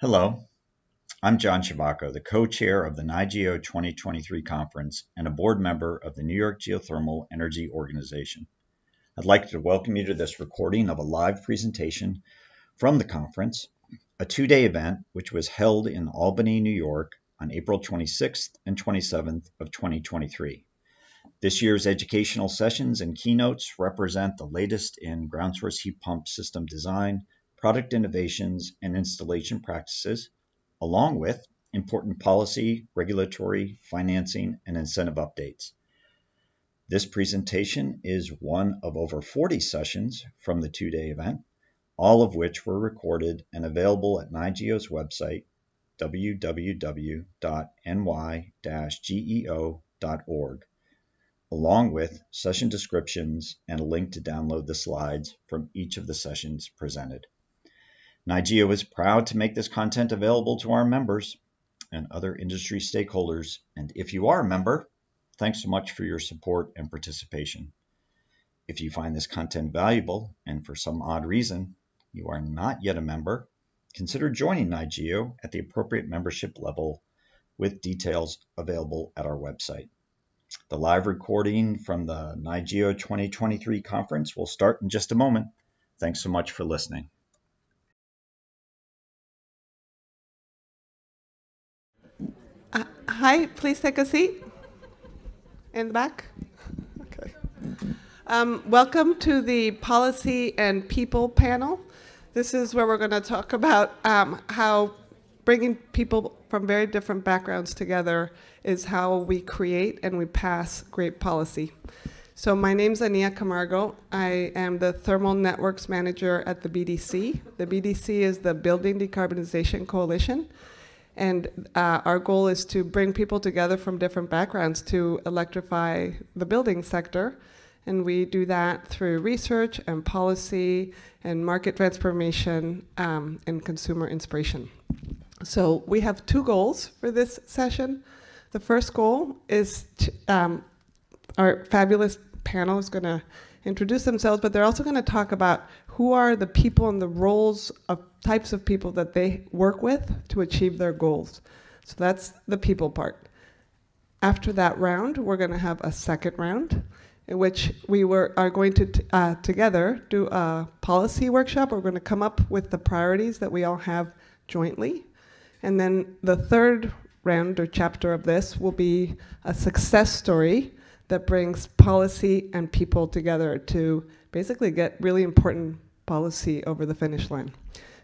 Hello, I'm John Sciavacco, the co-chair of the NY-GEO 2023 conference and a board member of the New York Geothermal Energy Organization. I'd like to welcome you to this recording of a live presentation from the conference, a two-day event which was held in Albany, New York on April 26th and 27th of 2023. This year's educational sessions and keynotes represent the latest in ground source heat pump system design, product innovations, and installation practices, along with important policy, regulatory, financing, and incentive updates. This presentation is one of over 40 sessions from the two-day event, all of which were recorded and available at NY-GEO's website, www.ny-geo.org, along with session descriptions and a link to download the slides from each of the sessions presented. NY-GEO is proud to make this content available to our members and other industry stakeholders. And if you are a member, thanks so much for your support and participation. If you find this content valuable and for some odd reason you are not yet a member, consider joining NY-GEO at the appropriate membership level with details available at our website. The live recording from the NY-GEO 2023 conference will start in just a moment. Thanks so much for listening. Hi, please take a seat. In the back. Okay. Um, welcome to the Policy and People panel. This is where we're going to talk about um, how bringing people from very different backgrounds together is how we create and we pass great policy. So my name is Ania Camargo. I am the Thermal Networks Manager at the BDC. The BDC is the Building Decarbonization Coalition. And uh, our goal is to bring people together from different backgrounds to electrify the building sector. And we do that through research and policy and market transformation um, and consumer inspiration. So we have two goals for this session. The first goal is to, um, our fabulous panel is going to introduce themselves, but they're also going to talk about who are the people and the roles of types of people that they work with to achieve their goals. So that's the people part. After that round, we're going to have a second round in which we were, are going to uh, together do a policy workshop. We're going to come up with the priorities that we all have jointly. And then the third round or chapter of this will be a success story that brings policy and people together to basically get really important policy over the finish line.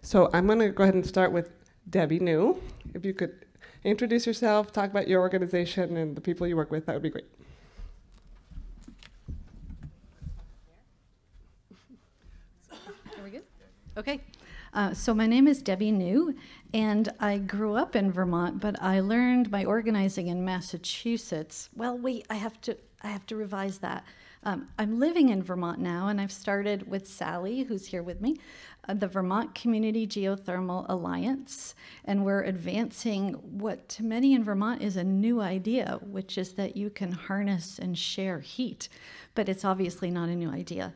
So I'm going to go ahead and start with Debbie New. If you could introduce yourself, talk about your organization and the people you work with, that would be great. Are we good? Okay. Uh, so my name is Debbie New, and I grew up in Vermont, but I learned my organizing in Massachusetts. Well, wait, I have to I have to revise that. Um, I'm living in Vermont now, and I've started with Sally, who's here with me, uh, the Vermont Community Geothermal Alliance, and we're advancing what to many in Vermont is a new idea, which is that you can harness and share heat, but it's obviously not a new idea.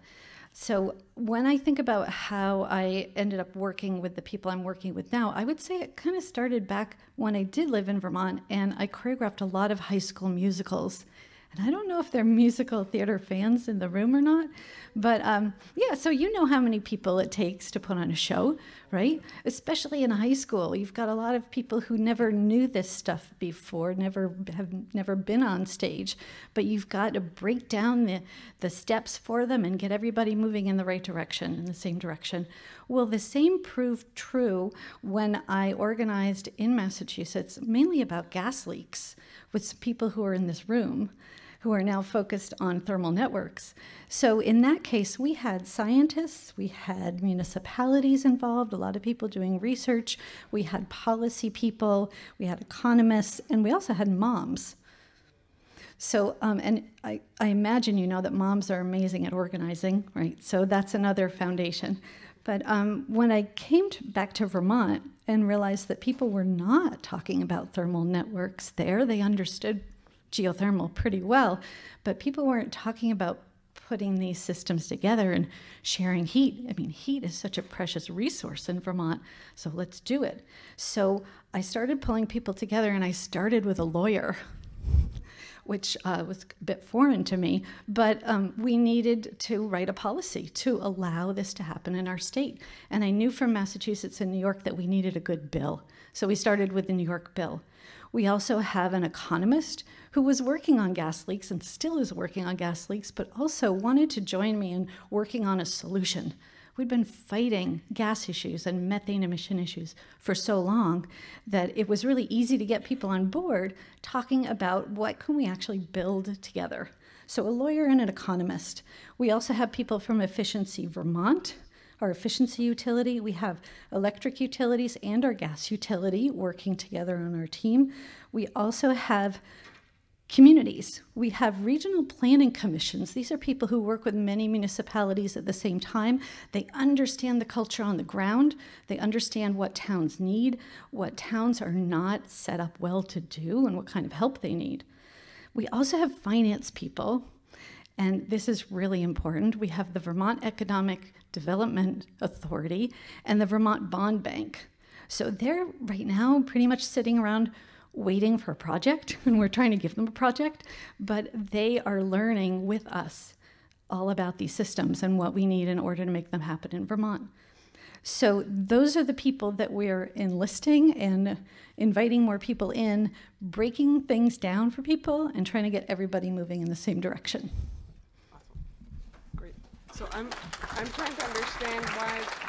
So when I think about how I ended up working with the people I'm working with now, I would say it kind of started back when I did live in Vermont and I choreographed a lot of high school musicals. I don't know if they're musical theater fans in the room or not, but um, yeah, so you know how many people it takes to put on a show, right? Especially in high school, you've got a lot of people who never knew this stuff before, never have never been on stage, but you've got to break down the, the steps for them and get everybody moving in the right direction, in the same direction. Well, the same proved true when I organized in Massachusetts, mainly about gas leaks with some people who are in this room who are now focused on thermal networks. So in that case, we had scientists, we had municipalities involved, a lot of people doing research, we had policy people, we had economists, and we also had moms. So, um, and I, I imagine you know that moms are amazing at organizing, right? So that's another foundation. But um, when I came to, back to Vermont and realized that people were not talking about thermal networks there, they understood geothermal pretty well, but people weren't talking about putting these systems together and sharing heat. I mean, heat is such a precious resource in Vermont, so let's do it. So I started pulling people together, and I started with a lawyer. Which uh, was a bit foreign to me, but um, we needed to write a policy to allow this to happen in our state. And I knew from Massachusetts and New York that we needed a good bill. So we started with the New York bill. We also have an economist who was working on gas leaks and still is working on gas leaks, but also wanted to join me in working on a solution. We'd been fighting gas issues and methane emission issues for so long that it was really easy to get people on board talking about what can we actually build together. So a lawyer and an economist. We also have people from Efficiency Vermont, our efficiency utility. We have electric utilities and our gas utility working together on our team. We also have communities. We have regional planning commissions. These are people who work with many municipalities at the same time. They understand the culture on the ground. They understand what towns need, what towns are not set up well to do, and what kind of help they need. We also have finance people, and this is really important. We have the Vermont Economic Development Authority and the Vermont Bond Bank. So they're right now pretty much sitting around waiting for a project, and we're trying to give them a project, but they are learning with us all about these systems and what we need in order to make them happen in Vermont. So, those are the people that we're enlisting and inviting more people in, breaking things down for people, and trying to get everybody moving in the same direction. Awesome. Great. So, I'm, I'm trying to understand why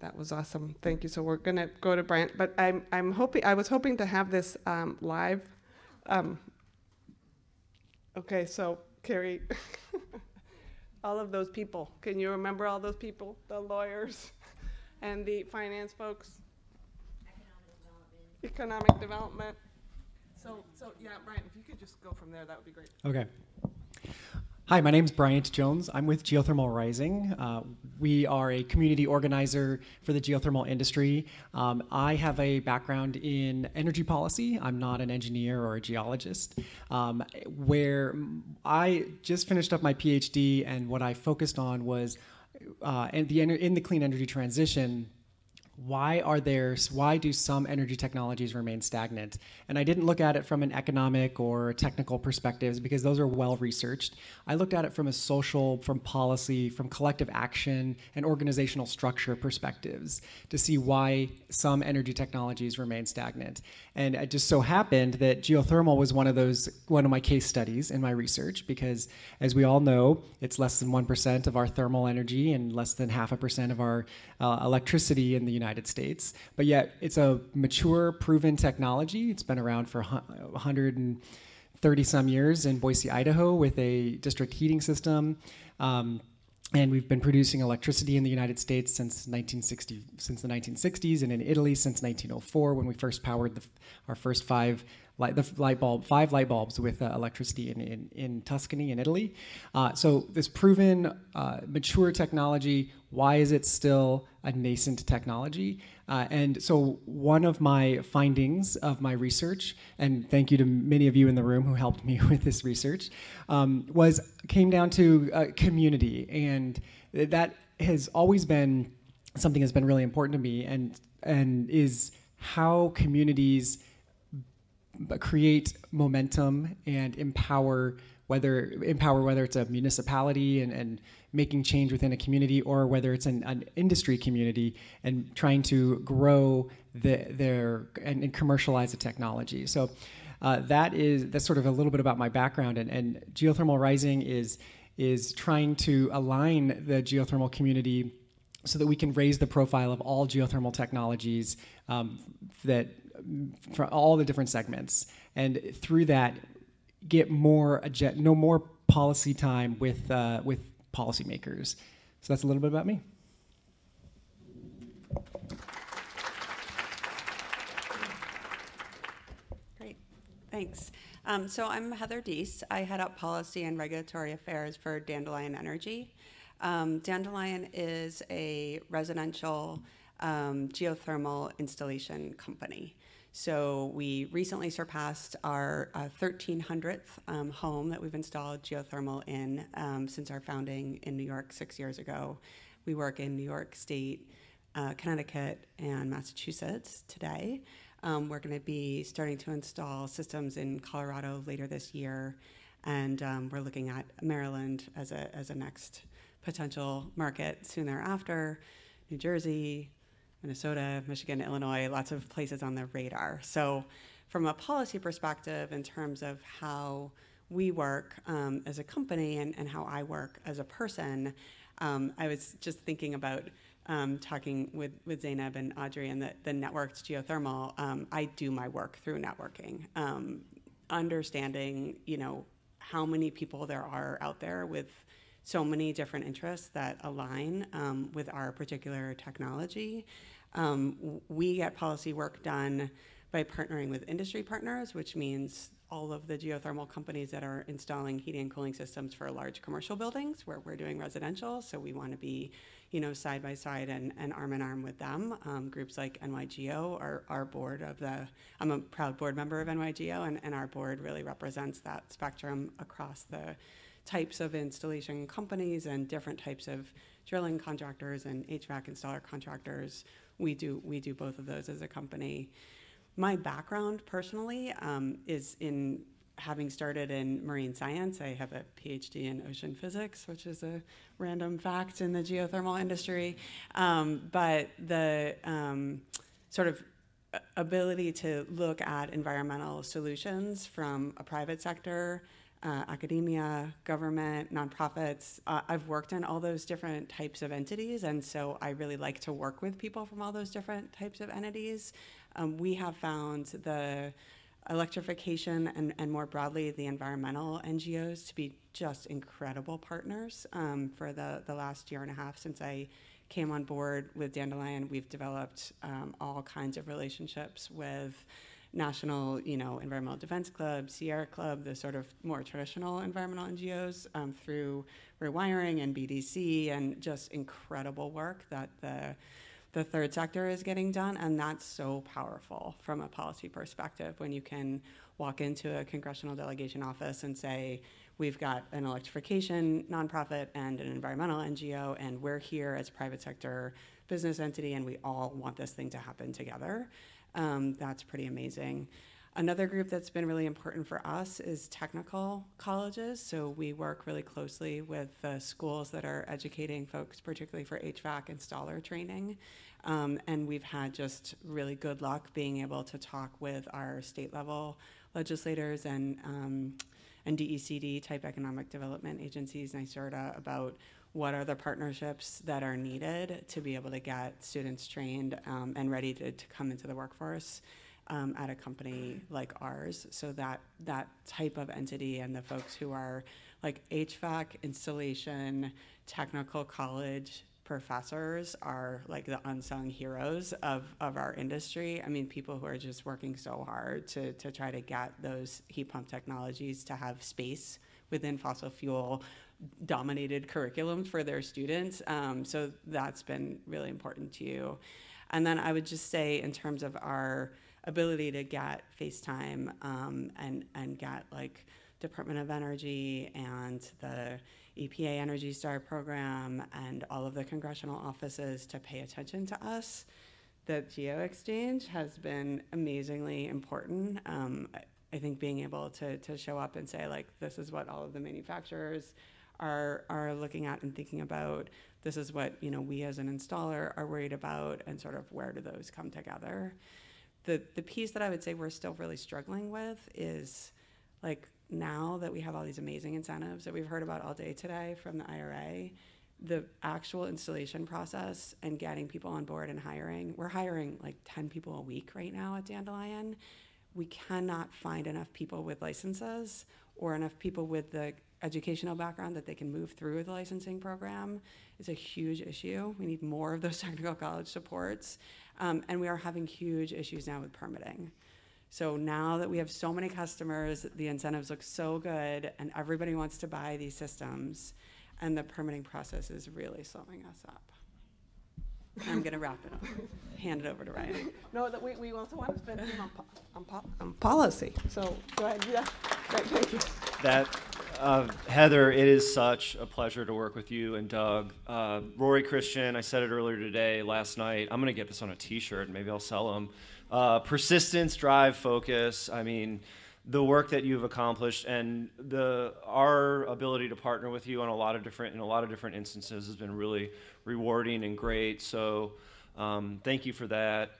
that was awesome. Thank you. So we're gonna go to Bryant, but I'm I'm hoping I was hoping to have this um, live. Um, okay, so Carrie, all of those people. Can you remember all those people? The lawyers, and the finance folks. Economic development. Economic development. So so yeah, Bryant, if you could just go from there, that would be great. Okay. Hi, my name is Bryant Jones. I'm with Geothermal Rising. Uh, we are a community organizer for the geothermal industry. Um, I have a background in energy policy. I'm not an engineer or a geologist. Um, where I just finished up my PhD, and what I focused on was uh, in, the, in the clean energy transition why are there why do some energy technologies remain stagnant? And i didn't look at it from an economic or technical perspectives because those are well researched. I looked at it from a social from policy from collective action and organizational structure perspectives to see why some energy technologies remain stagnant. And it just so happened that geothermal was one of those one of my case studies in my research because as we all know it's less than 1% of our thermal energy and less than half a percent of our uh, electricity in the united United States, but yet it's a mature, proven technology. It's been around for 130 some years in Boise, Idaho, with a district heating system. Um, and we've been producing electricity in the United States since 1960, since the 1960s, and in Italy since 1904, when we first powered the, our first five light, the light bulb, five light bulbs with uh, electricity in, in, in, Tuscany in Italy. Uh, so this proven, uh, mature technology, why is it still a nascent technology? Uh, and so one of my findings of my research, and thank you to many of you in the room who helped me with this research, um, was came down to uh, community, and that has always been something that's been really important to me, and and is how communities create momentum and empower whether empower whether it's a municipality and, and making change within a community or whether it's an, an industry community and trying to grow the, their and, and commercialize the technology. So uh, that is that's sort of a little bit about my background and, and geothermal rising is is trying to align the geothermal community so that we can raise the profile of all geothermal technologies um, that for all the different segments, and through that, get more no more policy time with uh, with policymakers. So that's a little bit about me. Great, thanks. Um, so I'm Heather Deese. I head up policy and regulatory affairs for Dandelion Energy. Um, Dandelion is a residential um, geothermal installation company. So we recently surpassed our uh, 1,300th um, home that we've installed geothermal in um, since our founding in New York six years ago. We work in New York State, uh, Connecticut, and Massachusetts today. Um, we're going to be starting to install systems in Colorado later this year, and um, we're looking at Maryland as a as a next potential market soon thereafter. New Jersey, Minnesota, Michigan, Illinois, lots of places on the radar. So, from a policy perspective, in terms of how we work um, as a company and, and how I work as a person, um, I was just thinking about um, talking with, with Zainab and Audrey and the, the networked geothermal. Um, I do my work through networking, um, understanding, you know, how many people there are out there with so many different interests that align um, with our particular technology. Um, we get policy work done by partnering with industry partners, which means all of the geothermal companies that are installing heating and cooling systems for large commercial buildings where we're doing residential. So we want to be, you know, side by side and, and arm in arm with them. Um, groups like NY-GEO, our, our board of the, I'm a proud board member of NY-GEO, and, and our board really represents that spectrum across the types of installation companies and different types of drilling contractors and HVAC installer contractors. We do we do both of those as a company. My background personally um, is in having started in marine science. I have a PhD in ocean physics, which is a random fact in the geothermal industry. Um, but the um, sort of ability to look at environmental solutions from a private sector uh, academia, government, nonprofits. Uh, I've worked in all those different types of entities, and so I really like to work with people from all those different types of entities. Um, we have found the electrification and, and more broadly the environmental NGOs to be just incredible partners um, for the, the last year and a half since I came on board with Dandelion. We've developed um, all kinds of relationships with National, you know, Environmental Defense Club, Sierra Club, the sort of more traditional environmental NGOs um, through rewiring and BDC and just incredible work that the the third sector is getting done. And that's so powerful from a policy perspective when you can walk into a congressional delegation office and say we've got an electrification nonprofit and an environmental ngo and we're here as private sector business entity and we all want this thing to happen together um, that's pretty amazing. Another group that's been really important for us is technical colleges. So we work really closely with the schools that are educating folks, particularly for HVAC installer training. Um, and we've had just really good luck being able to talk with our state level legislators and um, and DECD type economic development agencies, NYSERDA, about what are the partnerships that are needed to be able to get students trained um, and ready to, to come into the workforce um, at a company like ours so that that type of entity and the folks who are like hvac installation technical college professors are like the unsung heroes of, of our industry. I mean, people who are just working so hard to, to try to get those heat pump technologies to have space within fossil fuel dominated curriculums for their students. Um, so that's been really important to you. And then I would just say, in terms of our ability to get FaceTime um, and and get like Department of Energy and the EPA Energy Star program and all of the congressional offices to pay attention to us. The GeoExchange has been amazingly important. Um, I, I think being able to, to show up and say like this is what all of the manufacturers are are looking at and thinking about this is what you know we as an installer are worried about and sort of where do those come together. The the piece that i would say we're still really struggling with is like now that we have all these amazing incentives that we've heard about all day today from the ira the actual installation process and getting people on board and hiring we're hiring like 10 people a week right now at dandelion. We cannot find enough people with licenses or enough people with the educational background that they can move through the licensing program is a huge issue. We need more of those technical college supports. Um, and we are having huge issues now with permitting. So now that we have so many customers, the incentives look so good, and everybody wants to buy these systems, and the permitting process is really slowing us up. I'm going to wrap it up. hand it over to Ryan. No, that we, we also want to spend time on, po- on, po- on policy. So go ahead. Yeah. Great, thank you. That uh, Heather, it is such a pleasure to work with you and Doug. Uh, Rory Christian, I said it earlier today, last night. I'm gonna get this on a T-shirt. Maybe I'll sell them. Uh, persistence, drive, focus. I mean, the work that you've accomplished and the our ability to partner with you on a lot of different in a lot of different instances has been really rewarding and great. So, um, thank you for that.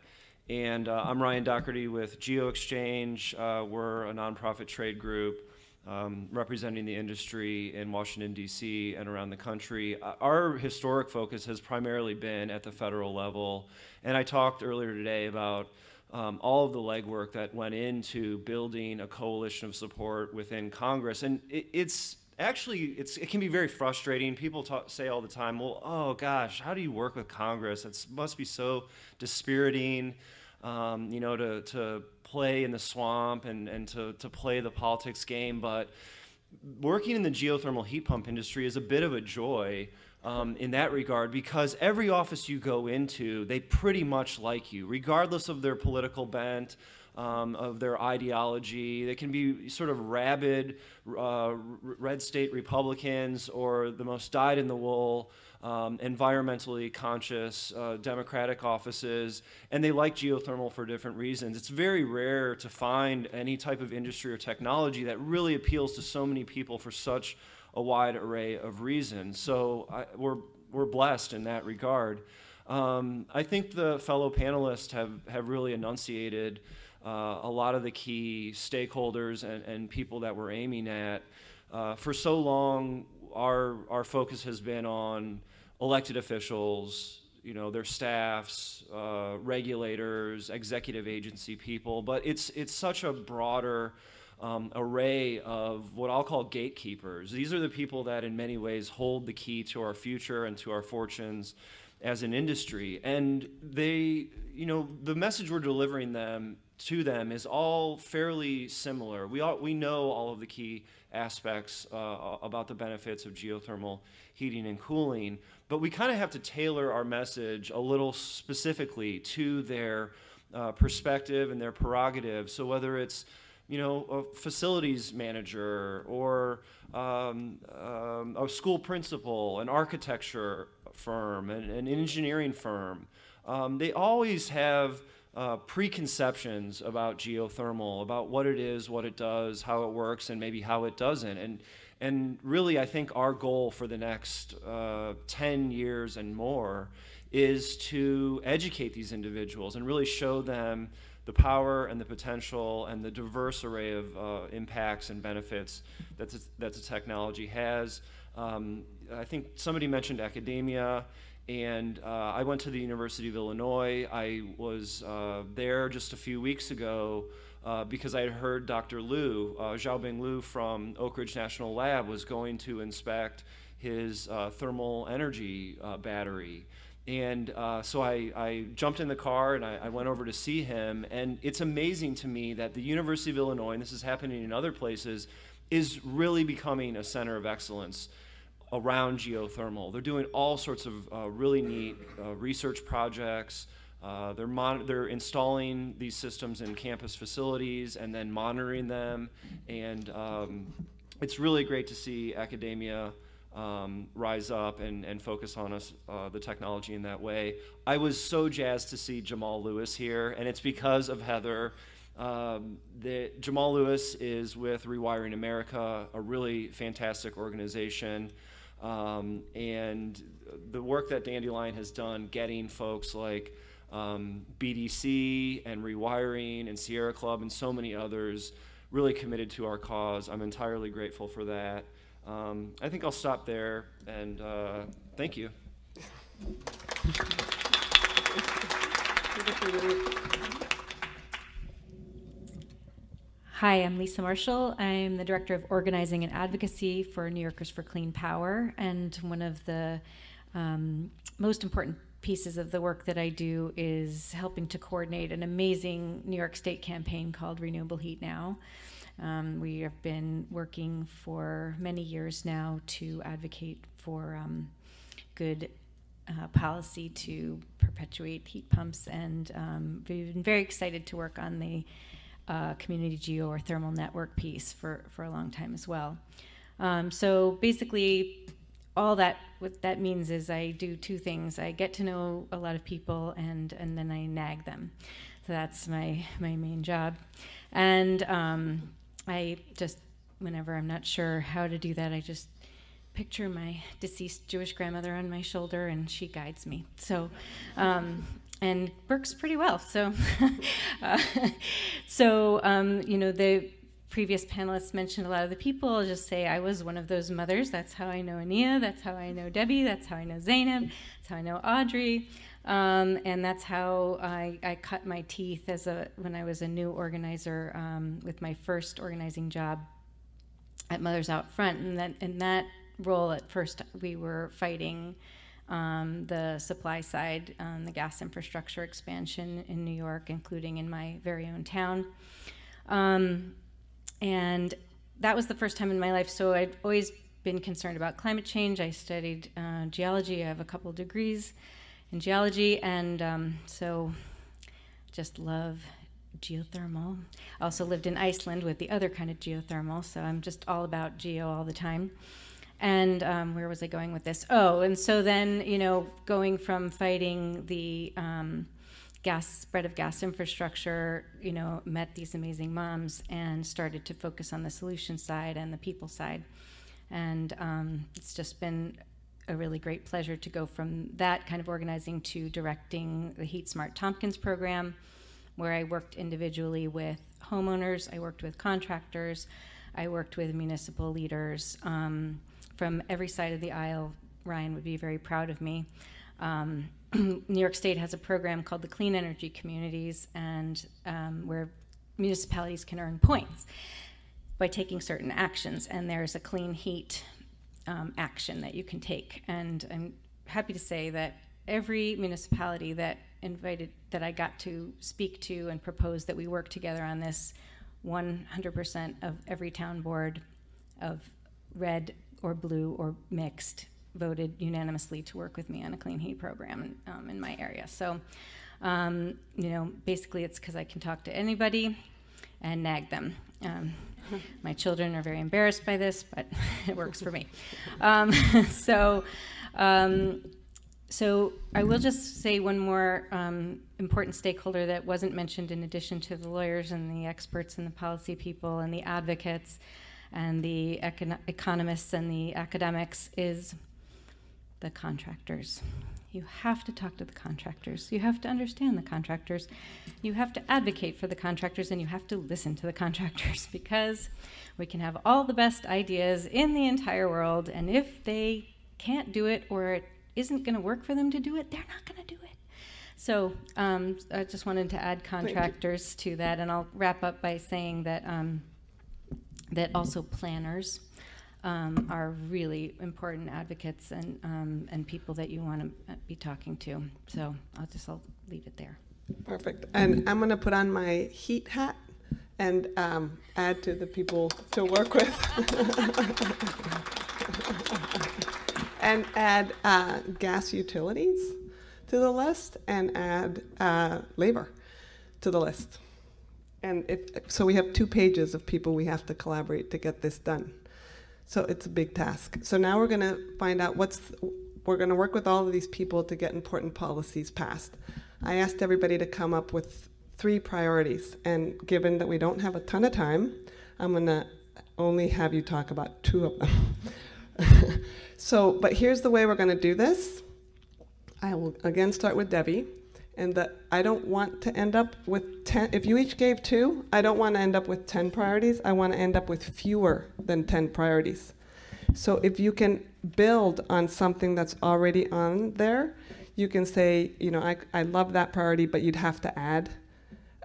And uh, I'm Ryan Dougherty with GeoExchange. Uh, we're a nonprofit trade group um, representing the industry in Washington, D.C. and around the country. Uh, our historic focus has primarily been at the federal level. And I talked earlier today about um, all of the legwork that went into building a coalition of support within Congress. And it, it's actually it's, it can be very frustrating people talk, say all the time well oh gosh how do you work with congress it must be so dispiriting um, you know to, to play in the swamp and, and to, to play the politics game but working in the geothermal heat pump industry is a bit of a joy um, in that regard because every office you go into they pretty much like you regardless of their political bent um, of their ideology. They can be sort of rabid uh, red state Republicans or the most dyed in the wool, um, environmentally conscious uh, Democratic offices, and they like geothermal for different reasons. It's very rare to find any type of industry or technology that really appeals to so many people for such a wide array of reasons. So I, we're, we're blessed in that regard. Um, I think the fellow panelists have, have really enunciated uh, a lot of the key stakeholders and, and people that we're aiming at. Uh, for so long, our, our focus has been on elected officials, you know, their staffs, uh, regulators, executive agency people, but it's, it's such a broader um, array of what I'll call gatekeepers. These are the people that, in many ways, hold the key to our future and to our fortunes as an industry. And they, you know, the message we're delivering them to them is all fairly similar. We, all, we know all of the key aspects uh, about the benefits of geothermal heating and cooling, but we kind of have to tailor our message a little specifically to their uh, perspective and their prerogative. So whether it's you know, a facilities manager or um, um, a school principal, an architecture firm, an, an engineering firm, um, they always have uh, preconceptions about geothermal, about what it is, what it does, how it works, and maybe how it doesn't. And and really, I think our goal for the next uh, 10 years and more is to educate these individuals and really show them the power and the potential and the diverse array of uh, impacts and benefits that the, that the technology has. Um, I think somebody mentioned academia and uh, I went to the University of Illinois. I was uh, there just a few weeks ago uh, because I had heard Dr. Liu, uh, Xiaobing Liu from Oak Ridge National Lab, was going to inspect his uh, thermal energy uh, battery. And so I, I, jumped in the car and I, I, went over to see him. And it's amazing to me that the University of Illinois, and this is happening in other places, is really becoming a center of excellence around geothermal. They're doing all sorts of uh, really neat uh, research projects. Uh, they're, they're installing these systems in campus facilities and then monitoring them. And um, it's really great to see academia um, rise up and, and focus on us, uh, the technology in that way. I was so jazzed to see Jamal Lewis here, and it's because of Heather. Um, the, Jamal Lewis is with Rewiring America, a really fantastic organization. Um, and the work that Dandelion has done getting folks like um, BDC and Rewiring and Sierra Club and so many others really committed to our cause. I'm entirely grateful for that. Um, I think I'll stop there and uh, thank you. Hi, I'm Lisa Marshall. I'm the Director of Organizing and Advocacy for New Yorkers for Clean Power. And one of the um, most important pieces of the work that I do is helping to coordinate an amazing New York State campaign called Renewable Heat Now. Um, we have been working for many years now to advocate for um, good uh, policy to perpetuate heat pumps, and um, we've been very excited to work on the uh, community geo or thermal network piece for, for a long time as well. Um, so basically, all that what that means is I do two things. I get to know a lot of people, and and then I nag them. So that's my my main job, and um, I just whenever I'm not sure how to do that, I just picture my deceased Jewish grandmother on my shoulder, and she guides me. So, um, and works pretty well. So, uh, so um, you know the previous panelists mentioned a lot of the people. I'll just say I was one of those mothers. That's how I know Ania. That's how I know Debbie. That's how I know Zainab. That's how I know Audrey. Um, and that's how I, I, cut my teeth as a when I was a new organizer um, with my first organizing job at Mothers Out Front. And that in that role, at first we were fighting um, the supply side, um, the gas infrastructure expansion in New York, including in my very own town. Um, and that was the first time in my life. So I'd always been concerned about climate change. I studied uh, geology. I have a couple degrees in geology, and um, so just love geothermal. I also lived in Iceland with the other kind of geothermal, so I'm just all about geo all the time. And um, where was I going with this? Oh, and so then, you know, going from fighting the um, gas spread of gas infrastructure, you know, met these amazing moms and started to focus on the solution side and the people side. And um, it's just been a really great pleasure to go from that kind of organizing to directing the HeatSmart Tompkins program, where I worked individually with homeowners, I worked with contractors, I worked with municipal leaders um, from every side of the aisle. Ryan would be very proud of me. Um, New York State has a program called the Clean Energy Communities, and um, where municipalities can earn points by taking certain actions. And there's a clean heat um, action that you can take. And I'm happy to say that every municipality that invited that I got to speak to and propose that we work together on this, 100% of every town board of red or blue or mixed voted unanimously to work with me on a clean heat program um, in my area. So, um, you know, basically it's because I can talk to anybody and nag them. Um, my children are very embarrassed by this, but it works for me. Um, so, um, so I will just say one more um, important stakeholder that wasn't mentioned in addition to the lawyers and the experts and the policy people and the advocates and the econ economists and the academics is the contractors. You have to talk to the contractors. You have to understand the contractors. You have to advocate for the contractors and you have to listen to the contractors because we can have all the best ideas in the entire world, and if they can't do it or it isn't going to work for them to do it, they're not going to do it. So um, I just wanted to add contractors to that, and I'll wrap up by saying that um, that also planners um, are really important advocates and, um, and people that you want to be talking to. So I'll just I'll leave it there. Perfect. And I'm going to put on my heat hat and um, add to the people to work with. and add uh, gas utilities to the list and add uh, labor to the list. And if, so we have two pages of people we have to collaborate to get this done. So it's a big task. So now we're going to find out what's, we're going to work with all of these people to get important policies passed. I asked everybody to come up with three priorities. And given that we don't have a ton of time, I'm going to only have you talk about two of them. so, but here's the way we're going to do this. I will again start with Debbie and that I don't want to end up with 10, if you each gave two, I don't want to end up with 10 priorities. I want to end up with fewer than 10 priorities. So if you can build on something that's already on there, you can say, you know, I, I love that priority, but you'd have to add.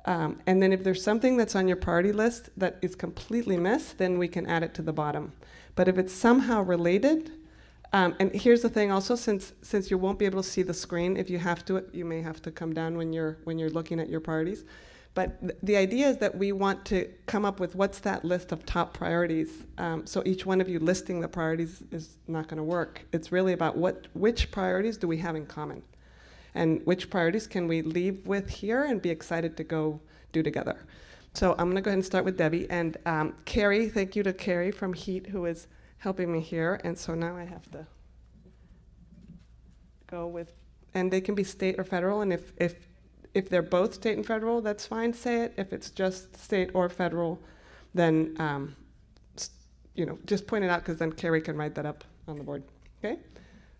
Um, and then if there's something that's on your priority list that is completely missed, then we can add it to the bottom. But if it's somehow related, um, and here's the thing also, since, since you won't be able to see the screen, if you have to, you may have to come down when you're, when you're looking at your parties. But th the idea is that we want to come up with what's that list of top priorities. Um, so each one of you listing the priorities is not going to work. It's really about what, which priorities do we have in common. and which priorities can we leave with here and be excited to go do together. So I'm going to go ahead and start with Debbie. And um, Carrie, thank you to Carrie from HEET who is helping me here. And so now I have to go with, and they can be state or federal. And if, if, if they're both state and federal, that's fine, say it. If it's just state or federal, then, um, you know, just point it out because then Carrie can write that up on the board. Okay?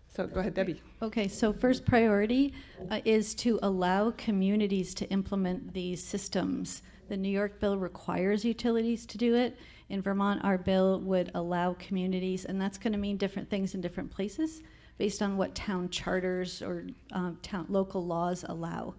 So go ahead, Debbie. Okay, so first priority uh, is to allow communities to implement these systems. The New York bill requires utilities to do it. In Vermont, our bill would allow communities, and that's going to mean different things in different places based on what town charters or uh, town local laws allow.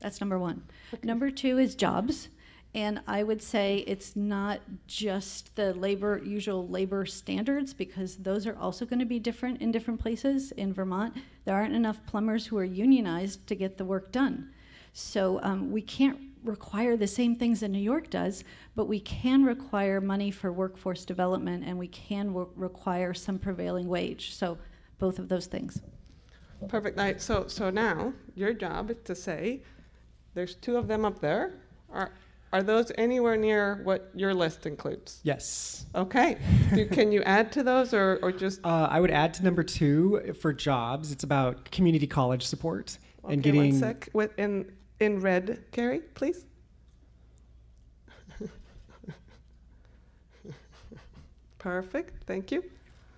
That's number one. Okay. Number two is jobs. And I would say it's not just the labor, usual labor standards, because those are also going to be different in different places. In Vermont, there aren't enough plumbers who are unionized to get the work done. So um, we can't require the same things that New York does, but we can require money for workforce development and we can require some prevailing wage. So both of those things. Perfect. Right. So so now your job is to say there's two of them up there. Are are those anywhere near what your list includes? Yes. Okay. Do, can you add to those or, or just? Uh, I would add to number two for jobs. It's about community college support okay, and getting. One sec. With, in, red, Carrie, please. Perfect. Thank you.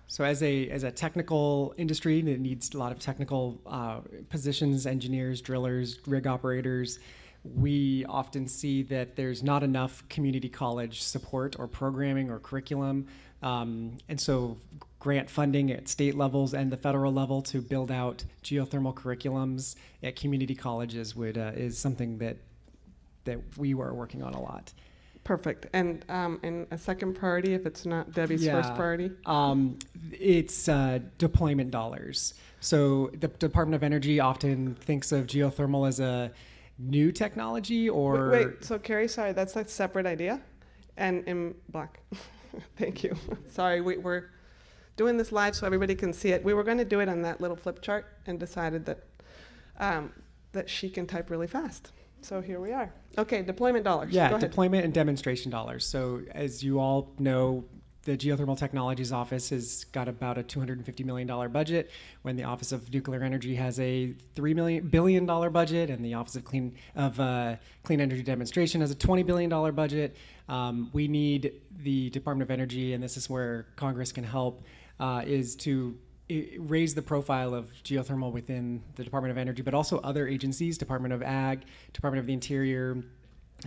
So as a as a technical industry that needs a lot of technical uh, positions, engineers, drillers, rig operators, we often see that there's not enough community college support or programming or curriculum, um, and so grant funding at state levels and the federal level to build out geothermal curriculums at community colleges would uh, is something that that we were working on a lot. Perfect. And um, and a second priority, if it's not Debbie's yeah, first priority, um, it's uh, deployment dollars. So the Department of Energy often thinks of geothermal as a new technology, or wait. wait so Carrie, sorry, that's a separate idea, and in black. Thank you. sorry, we, we're doing this live so everybody can see it. We were going to do it on that little flip chart and decided that um, that she can type really fast. So here we are. Okay, deployment dollars. Yeah, deployment and demonstration dollars. So as you all know, the Geothermal Technologies Office has got about a $250 million budget, when the Office of Nuclear Energy has a $3 million, billion budget, and the Office of Clean, of, uh, Clean Energy Demonstration has a $20 billion budget. Um, we need the Department of Energy, and this is where Congress can help, uh, is to raise the profile of geothermal within the Department of Energy, but also other agencies, Department of Ag, Department of the Interior,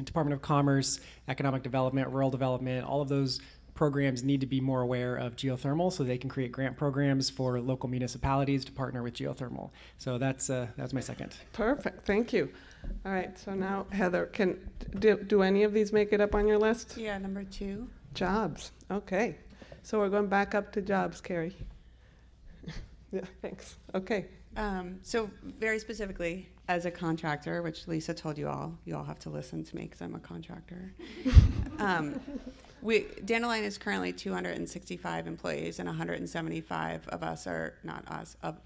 Department of Commerce, Economic Development, Rural Development, all of those programs need to be more aware of geothermal so they can create grant programs for local municipalities to partner with geothermal. So that's uh, that's my second. Perfect. Thank you. All right. So now Heather, can do, do any of these make it up on your list? Yeah, number 2. Jobs. Okay. So we're going back up to jobs, Carrie. Yeah, thanks. Okay. Um, so very specifically, as a contractor, which Lisa told you all, you all have to listen to me because I'm a contractor. um, we, Dandelion is currently 265 employees, and 175 of us are not us, of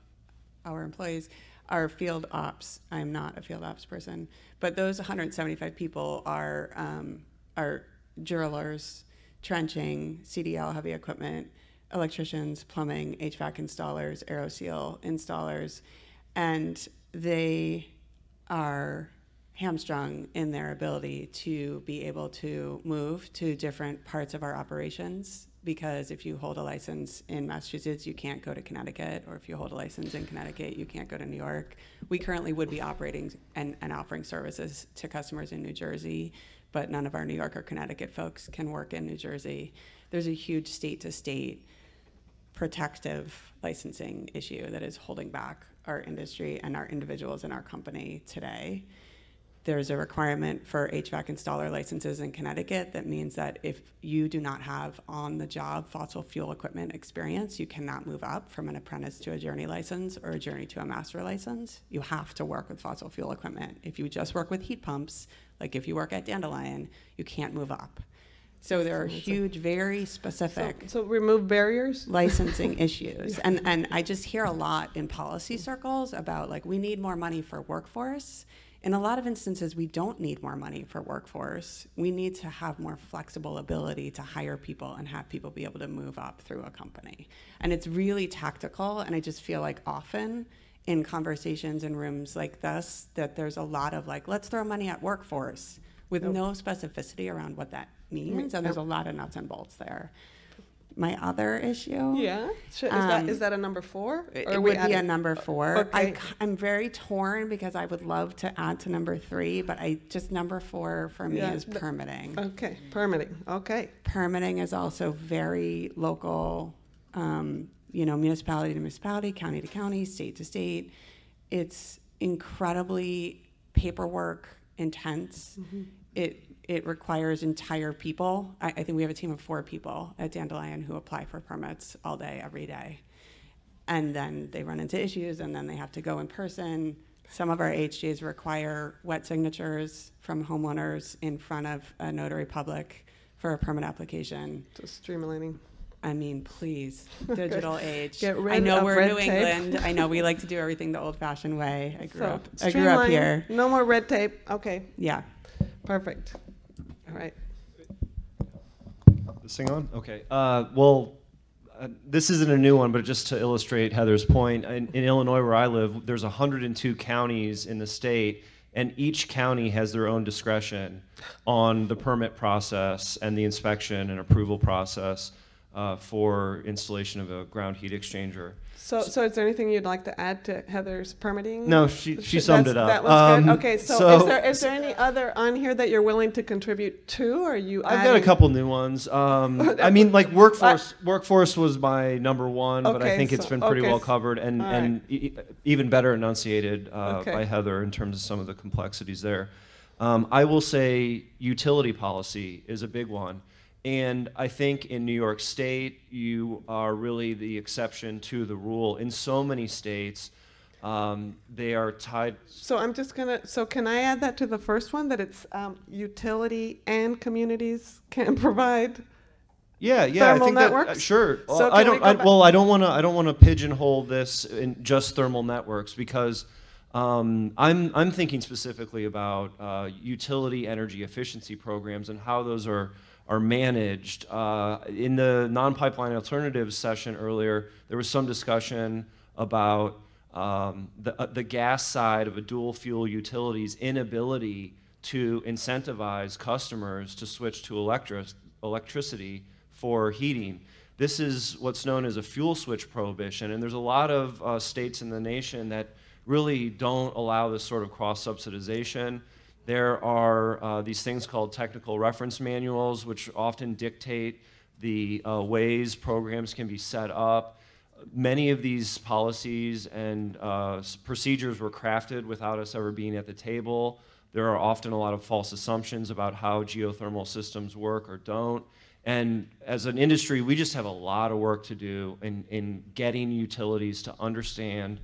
our employees are field ops. I'm not a field ops person, but those 175 people are um, are drillers, trenching, CDL heavy equipment, electricians, plumbing, HVAC installers, AeroSeal installers, and they are hamstrung in their ability to be able to move to different parts of our operations because if you hold a license in Massachusetts, you can't go to Connecticut, or if you hold a license in Connecticut, you can't go to New York. We currently would be operating and, and offering services to customers in New Jersey, but none of our New York or Connecticut folks can work in New Jersey. There's a huge state to state protective licensing issue that is holding back our industry and our individuals in our company today. There's a requirement for HVAC installer licenses in Connecticut that means that if you do not have on the job fossil fuel equipment experience, you cannot move up from an apprentice to a journey license or a journey to a master license. You have to work with fossil fuel equipment. If you just work with heat pumps, like if you work at Dandelion, you can't move up. So there are huge, very specific So remove barriers? licensing issues. And and I just hear a lot in policy circles about like we need more money for workforce. In a lot of instances, we don't need more money for workforce. We need to have more flexible ability to hire people and have people be able to move up through a company. And it's really tactical. And I just feel like often in conversations in rooms like this, that there's a lot of like, let's throw money at workforce with no specificity around what that means. And there's a lot of nuts and bolts there. My other issue. Yeah. Is that, Um, is that a number four? It Or are it we would be a number four. I, Okay. am very torn because I would love to add to number three, but I just number four for me Yeah, is permitting. Okay, permitting, okay. Permitting is also very local, um, you know, municipality to municipality, county to county, state to state. It's incredibly paperwork intense. Mm-hmm. It it requires entire people. I, I think we have a team of four people at Dandelion who apply for permits all day, every day and then they run into issues and then they have to go in person. Some of our HJs require wet signatures from homeowners in front of a notary public for a permit application. Just streamlining. I mean, please, digital age. Get I know we're New tape. England. I know we like to do everything the old-fashioned way. I grew So up. I grew up here. No more red tape, okay, Yeah. perfect. All right. This thing on? Okay. Uh, well, uh, this isn't a new one, but just to illustrate Heather's point, in, in Illinois where I live, there's 102 counties in the state, and each county has their own discretion on the permit process and the inspection and approval process uh, for installation of a ground heat exchanger. So, so is there anything you'd like to add to Heather's permitting? No, she, she summed that's- it up. That was good. Um, Okay, so, so- is there is there any other on here that you're willing to contribute to? Or are you? I've got a couple new ones. Um, I mean, like workforce. Workforce was my number one, but I Okay, think it's been pretty okay, well covered and all and e- even better enunciated uh, Okay. by Heather in terms of some of the complexities there. Um, I will say utility policy is a big one, and I think in New York State you are really the exception to the rule. In so many states, um, they are tied. So I'm just gonna. So can I add that to the first one that it's um, utility and communities can provide? Yeah, yeah, I Thermal think that, networks? uh, sure. So Well, I don't. go I, well, I don't want to. I don't want to pigeonhole this in just thermal networks because um, I'm I'm thinking specifically about uh, utility energy efficiency programs and how those are are managed. Uh, in the non-pipeline alternatives session earlier, there was some discussion about um, the uh, the gas side of a dual fuel utility's inability to incentivize customers to switch to electric electricity for heating. This is what's known as a fuel switch prohibition, and there's a lot of uh, states in the nation that really don't allow this sort of cross subsidization. There are uh, these things called technical reference manuals, which often dictate the uh, ways programs can be set up. Many of these policies and uh, procedures were crafted without us ever being at the table. There are often a lot of false assumptions about how geothermal systems work or don't. And as an industry, we just have a lot of work to do in, in getting utilities to understand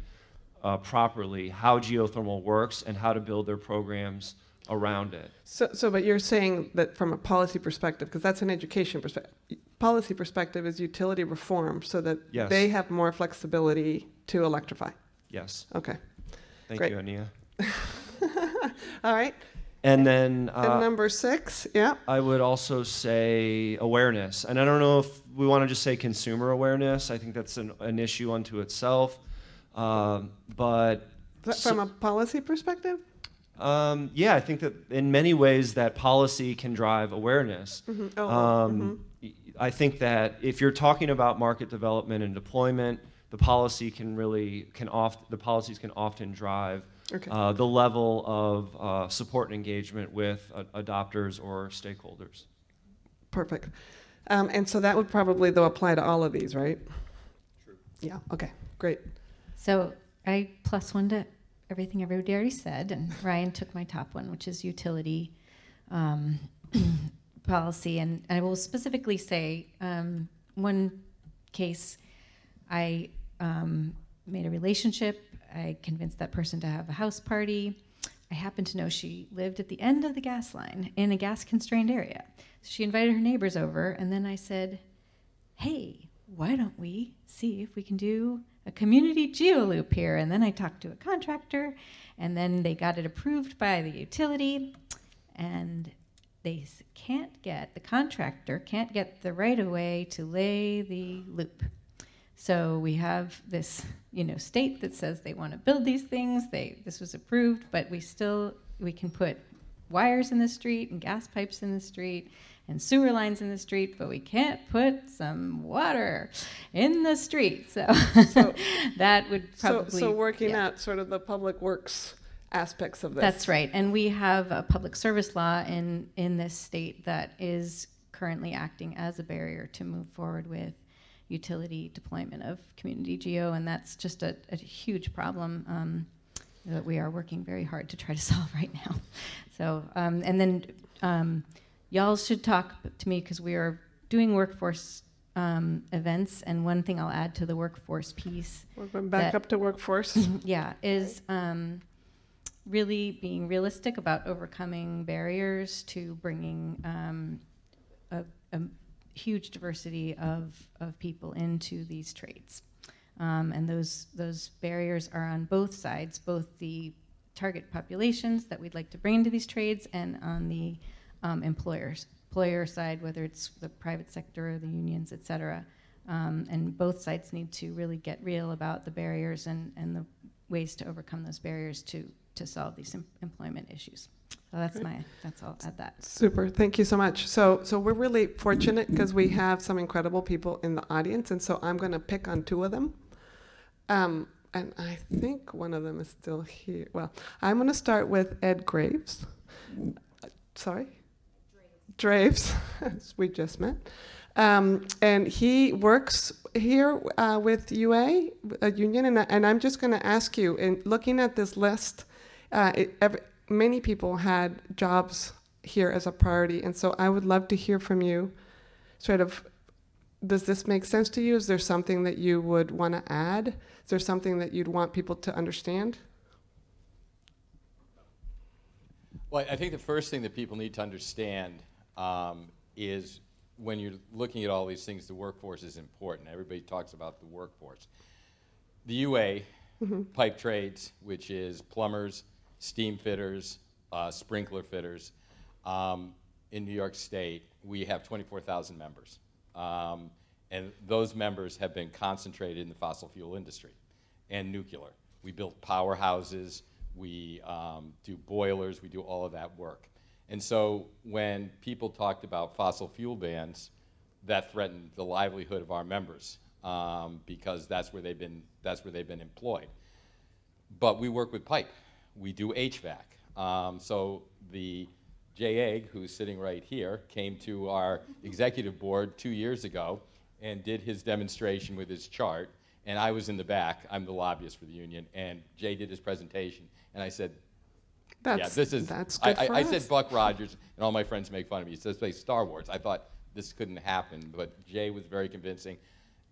uh, properly how geothermal works and how to build their programs around it. So, so but you're saying that from a policy perspective, because that's an education perspective. Policy perspective is utility reform, so that Yes. they have more flexibility to electrify. Yes. Okay. Thank Great. you, Ania. All right. And then And uh, number six, yeah. I would also say awareness. And I don't know if we want to just say consumer awareness. I think that's an, an issue unto itself. Um, but Th- so- From a policy perspective? Um, yeah, I think that in many ways that policy can drive awareness. Oh, Um, y- I think that if you're talking about market development and deployment, the policy can really can oft the policies can often drive Okay. uh, the level of uh, support and engagement with uh, adopters or stakeholders. Perfect. Um, and so that would probably, though, apply to all of these, right? True. Yeah, okay, great. So I plus one to everything everybody already said, and Ryan took my top one, which is utility um, policy. And I will specifically say um, one case, I um, made a relationship. I convinced that person to have a house party. I happened to know she lived at the end of the gas line in a gas constrained area. So she invited her neighbors over, and then I said, Hey, why don't we see if we can do a community geoloop here? And then I talked to a contractor, and then they got it approved by the utility, and they can't get, the contractor can't get the right of way to lay the loop. So we have this, you know, state that says they want to build these things. They this was approved, but we still we can put wires in the street and gas pipes in the street and sewer lines in the street, but we can't put some water in the street. So, so that would probably so, so working yeah. out sort of the public works aspects of this. That's right, and we have a public service law in in this state that is currently acting as a barrier to move forward with utility deployment of community geo, and that's just a, a huge problem um, that we are working very hard to try to solve right now. So, um, and then um, y'all should talk to me because we are doing workforce um, events, and one thing I'll add to the workforce piece. We're going back that, up to workforce. yeah, is um, really being realistic about overcoming barriers to bringing um, a, a huge diversity of, of people into these trades. Um, and those, those barriers are on both sides, both the target populations that we'd like to bring into these trades and on the um, employers, employer side, whether it's the private sector or the unions, et cetera. Um, and both sides need to really get real about the barriers and, and the ways to overcome those barriers to, to solve these em employment issues. So that's my, that's all at that. Super, thank you so much. So, so we're really fortunate because we have some incredible people in the audience, and so I'm going to pick on two of them. Um, and I think one of them is still here. Well, I'm going to start with Ed Graves. Uh, sorry? Draves, as we just met. Um, and he works here uh, with UA, a union, and, and I'm just going to ask you, in looking at this list, uh, it, every, many people had jobs here as a priority, and so I would love to hear from you. Sort of, does this make sense to you? Is there something that you would want to add? Is there something that you'd want people to understand? Well, I think the first thing that people need to understand um, is when you're looking at all these things, the workforce is important. Everybody talks about the workforce. The UA, mm -hmm. pipe trades, which is plumbers, steam fitters, uh, sprinkler fitters. Um, in New York State, we have 24,000 members. Um, and those members have been concentrated in the fossil fuel industry and nuclear. We build powerhouses, we um, do boilers, we do all of that work. And so when people talked about fossil fuel bans, that threatened the livelihood of our members um, because that's where they've been that's where they've been employed. But we work with pipe we do HVAC. Um, so Jay Egg, who's sitting right here, came to our executive board two years ago and did his demonstration with his chart. And I was in the back. I'm the lobbyist for the union. And Jay did his presentation. And I said, that's, yeah, this is. That's good I, I, I said Buck Rogers, and all my friends make fun of me. He says, play Star Wars. I thought this couldn't happen, but Jay was very convincing,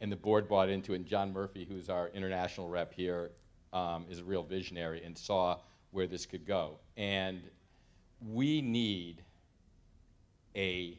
and the board bought into it. And John Murphy, who's our international rep here, um, is a real visionary and saw where this could go. And we need a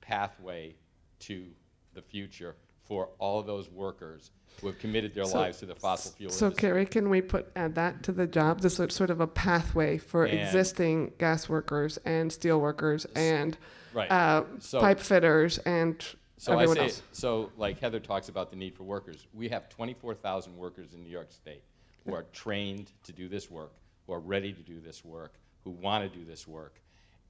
pathway to the future for all those workers who have committed their so, lives to the fossil fuel so industry. Kerry, can we put add that to the job? This is sort of a pathway for and existing gas workers and steel workers and right. uh, so, pipe fitters and so everyone I say, else. So like Heather talks about the need for workers. We have 24,000 workers in New York State who are trained to do this work who are ready to do this work, who want to do this work.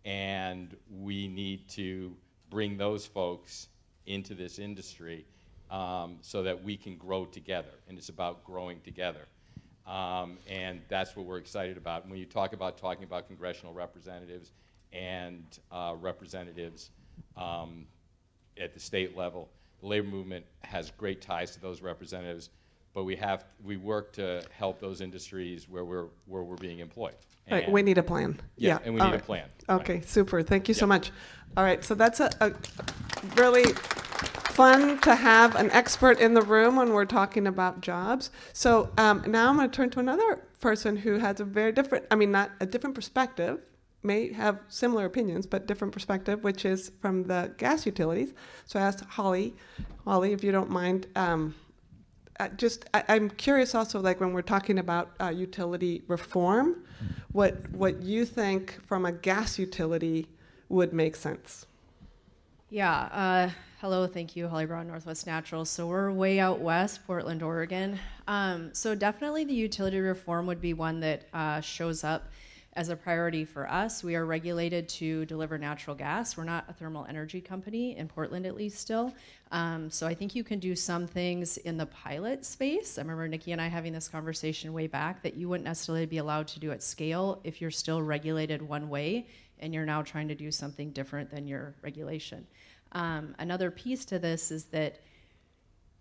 And we need to bring those folks into this industry um, so that we can grow together. And it's about growing together. Um, and that's what we're excited about. When you talk about talking about congressional representatives and uh, representatives um, at the state level, the labor movement has great ties to those representatives but we have we work to help those industries where we're where we're being employed. Right, we need a plan. Yeah, yeah. and we All need right. a plan. Okay, right. super. Thank you so much. All right, so that's a, a really fun to have an expert in the room when we're talking about jobs. So um, now I'm going to turn to another person who has a very different, I mean, not a different perspective, may have similar opinions, but different perspective, which is from the gas utilities. So I asked Holly, Holly, if you don't mind, um, uh, just I, I'm curious also, like when we're talking about uh, utility reform, what what you think from a gas utility would make sense. Yeah. Uh, hello. Thank you, Holly Brown, Northwest Natural. So we're way out west, Portland, Oregon. Um, so definitely the utility reform would be one that uh, shows up as a priority for us. We are regulated to deliver natural gas. We're not a thermal energy company in Portland, at least still. Um, so I think you can do some things in the pilot space. I remember Nikki and I having this conversation way back that you wouldn't necessarily be allowed to do at scale if you're still regulated one way and you're now trying to do something different than your regulation. Um, another piece to this is that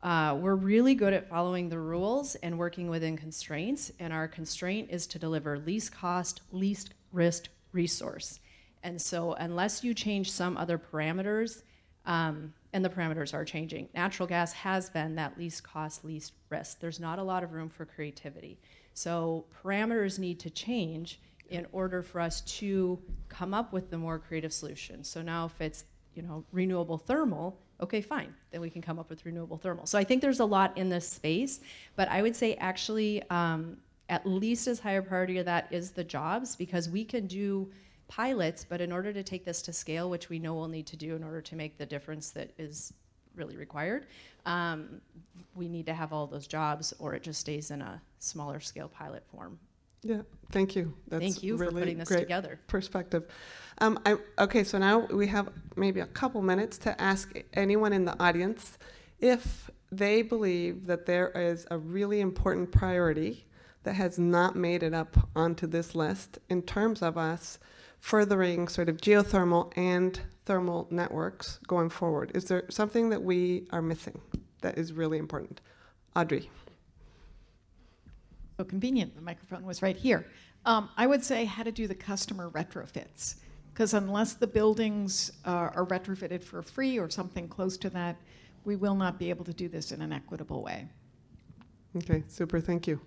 uh, we're really good at following the rules and working within constraints, and our constraint is to deliver least cost, least risk resource. And so, unless you change some other parameters, um, and the parameters are changing, natural gas has been that least cost, least risk. There's not a lot of room for creativity. So, parameters need to change in order for us to come up with the more creative solution. So now if it's you know renewable thermal, okay, fine, then we can come up with renewable thermal. So I think there's a lot in this space, but I would say actually um, at least as high a priority of that is the jobs because we can do pilots, but in order to take this to scale, which we know we'll need to do in order to make the difference that is really required, um, we need to have all those jobs or it just stays in a smaller scale pilot form. Yeah, thank you. That's Thank you for putting this great together. Perspective. Um, I, okay, so now we have maybe a couple minutes to ask anyone in the audience if they believe that there is a really important priority that has not made it up onto this list in terms of us furthering sort of geothermal and thermal networks going forward. Is there something that we are missing that is really important? Audrey. So convenient. The microphone was right here. Um, I would say how to do the customer retrofits. Because unless the buildings uh, are retrofitted for free or something close to that, we will not be able to do this in an equitable way. Okay, super, thank you.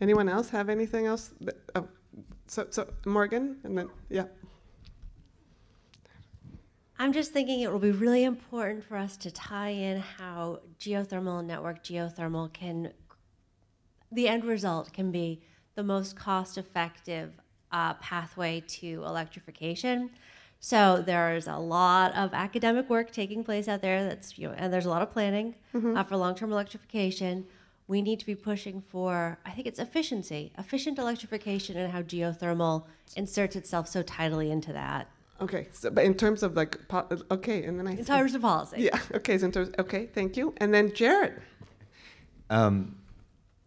Anyone else have anything else? that- oh, So, so Morgan, and then, yeah. I'm just thinking it will be really important for us to tie in how geothermal and network geothermal can, the end result can be the most cost effective uh, pathway to electrification. So there's a lot of academic work taking place out there that's, you know, and there's a lot of planning uh, for long term electrification. We need to be pushing for, I think it's efficiency, efficient electrification, and how geothermal inserts itself so tidily into that. Okay, so, but in terms of like, po- okay, and then I. In terms of policy. Yeah, okay, so in terms, okay, thank you. And then Jared. Um,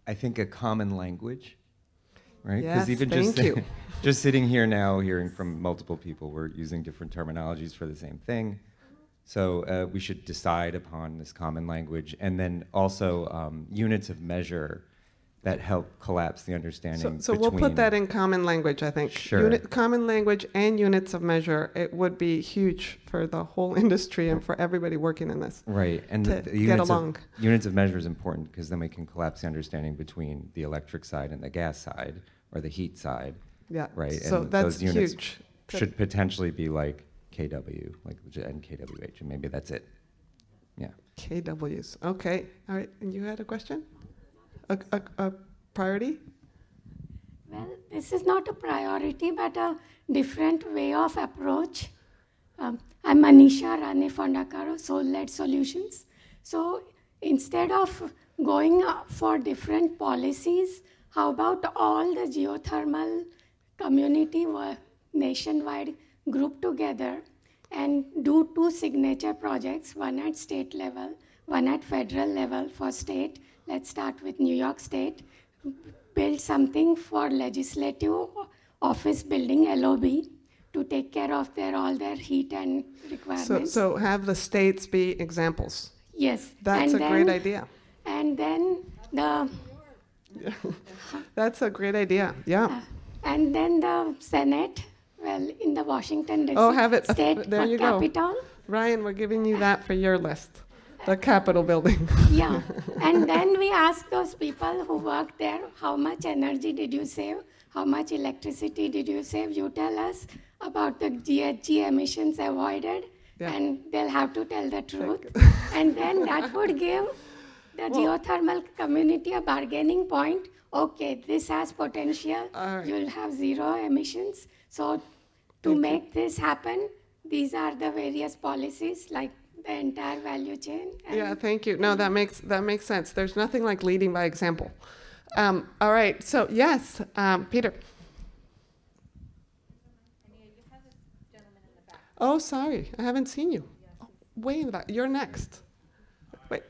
I think a common language, right? Yes, even just just sitting here now, hearing from multiple people, we're using different terminologies for the same thing. So uh, we should decide upon this common language, and then also um, units of measure that help collapse the So, understanding. so we'll put that in common language, I think. Sure. Unit, common language and units of measure, it would be huge for the whole industry and for everybody working in this. Right, and to the, the get units, along. Of, units of measure is important because then we can collapse the understanding between the electric side and the gas side, or the heat side. Yeah, Right, so and that's those units huge. Should potentially be like KW, like and KWH, and maybe that's it. Yeah. KWs, okay, all right, and you had a question? A, a, a priority? Well, this is not a priority, but a different way of approach. Um, I'm Manisha Rane Fondakaro, Soul Led Solutions. So instead of going for different policies, how about all the geothermal community nationwide group together and do two signature projects, one at state level, one at federal level for state. Let's start with New York State. Build something for legislative office building LOB to take care of their all their heat and So, requirements. so have the states be examples. yes, That's and a great then- idea. And then the That's a great idea, yeah. and then the Senate, well, in the Washington DC Oh, have it, state there uh, you go. capital. Ryan, we're giving you that for your list. The Capitol building. yeah. And then we asked those people who work there, how much energy did you save? How much electricity did you save? You tell us about the GHG emissions avoided, Yeah. and they'll have to tell the truth. and then that would give the geothermal community a bargaining point. Okay, this has potential. You'll have zero emissions. So, to make this happen, these are the various policies, like the entire value chain. and- Yeah, thank you. No, that makes that makes sense. There's nothing like leading by example. Um, all right, so yes, um, Peter. Oh, sorry, I haven't seen you. Oh, way in the back. You're next. Wait.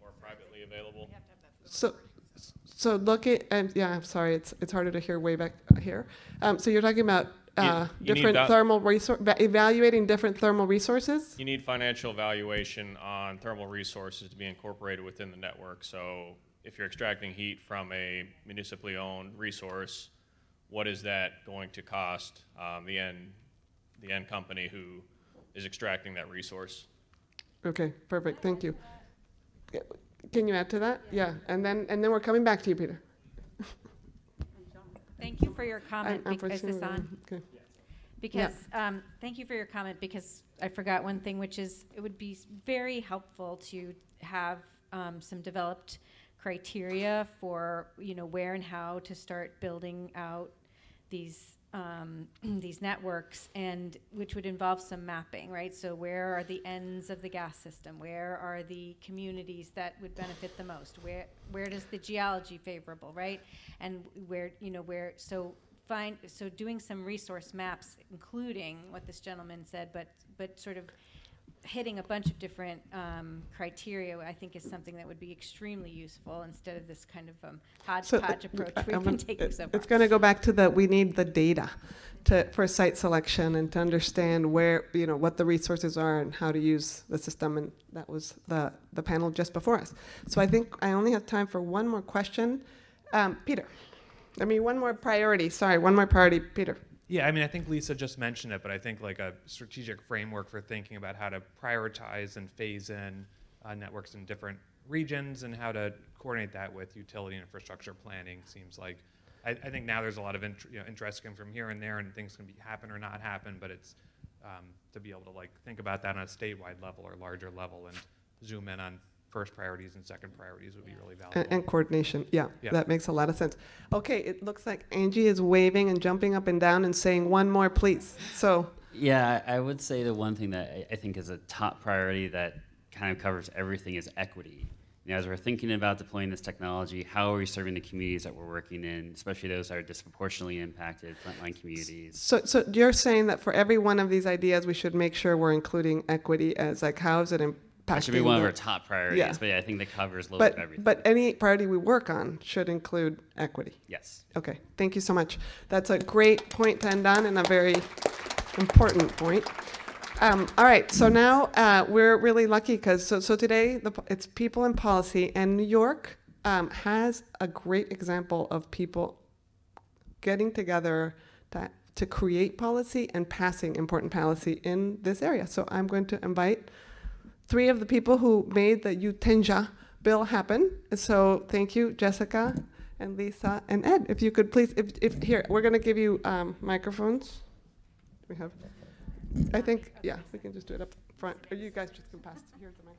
or privately available. So, so look at and yeah, I'm sorry, it's it's harder to hear way back here. Um, so you're talking about uh, you need different thermal resource, evaluating different thermal resources. You need financial valuation on thermal resources to be incorporated within the network. So if you're extracting heat from a municipally owned resource, what is that going to cost um, the end, the end company who is extracting that resource? Okay, perfect. Thank you. Can you add to that? Yeah, and then and then we're coming back to you, Peter. Thank you for your comment. Bec- Is this on? okay. Because, um, thank you for your comment, because I forgot one thing, which is, it would be very helpful to have, um, some developed criteria for, you know, where and how to start building out these, um, these networks, and, which would involve some mapping, right? So where are the ends of the gas system? Where are the communities that would benefit the most? Where, where does the geology favorable, right? And where, you know, where, so find, so doing some resource maps, including what this gentleman said, but, but sort of hitting a bunch of different um, criteria, I think is something that would be extremely useful instead of this kind of um, So, hodgepodge uh, approach we've I'm been taking it- so far. It's going to go back to the we need the data to for site selection and to understand where you know what the resources are and how to use the system. And that was the the panel just before us. So I think I only have time for one more question, um, Peter. I mean, one more priority. Sorry, one more priority, Peter. Yeah, I mean, I think Lisa just mentioned it, but I think like a strategic framework for thinking about how to prioritize and phase in uh, networks in different regions and how to coordinate that with utility and infrastructure planning seems like. I, I think now there's a lot of int- you know, interest coming from here and there, and things can be happen or not happen, but it's um, to be able to like think about that on a statewide level or larger level and zoom in on first priorities and second priorities would be really valuable. And, and coordination. Yeah, Yeah. that makes a lot of sense. Okay, it looks like Angie is waving and jumping up and down and saying one more, please. So Yeah, I I would say the one thing that I- I think is a top priority that kind of covers everything is equity. You know, as we're thinking about deploying this technology, how are we serving the communities that we're working in, especially those that are disproportionately impacted, frontline communities? So, so you're saying that for every one of these ideas, we should make sure we're including equity as like how is it impacting? That should be one of our top priorities, Yeah. but yeah, I think that covers a little But bit of everything. but any priority we work on should include equity. Yes. Okay. Thank you so much. That's a great point to end on and a very important point. Um, all right. So now uh, we're really lucky because so so today the, it's people and policy, and New York um, has a great example of people getting together to, to create policy and passing important policy in this area. So I'm going to invite three of the people who made the UTENJA bill happen. So thank you, Jessica and Lisa and Ed. If you could please, if, if here, we're going to give you um, microphones. We have, I think, yeah, we can just do it up front. Or you guys just can pass. Here's the mic.